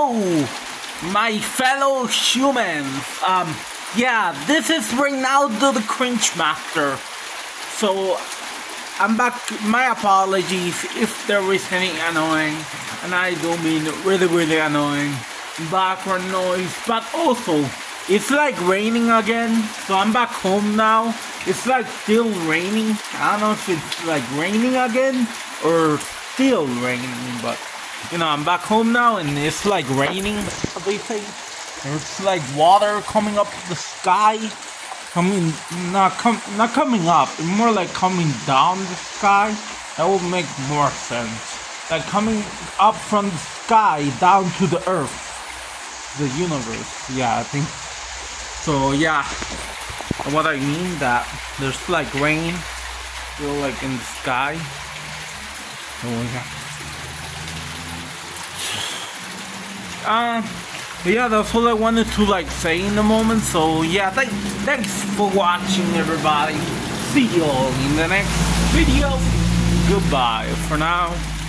My fellow humans. Um, yeah, this is Reinaldo the Cringe Master. So, I'm back. My apologies if there is any annoying, and I don't mean really, really annoying background noise, but also it's like raining again. So I'm back home now. It's like still raining. I don't know if it's like raining again or still raining, but you know, I'm back home now and it's like raining everything. It's like water coming up the sky. Coming not com not coming up, more like coming down the sky. That would make more sense. Like coming up from the sky down to the earth. The universe. Yeah, I think so yeah. What I mean that there's like rain still like in the sky. Oh yeah. Uh, yeah, that's all I wanted to like say in the moment. So yeah, th thanks for watching, everybody. See you all in the next video. Goodbye for now.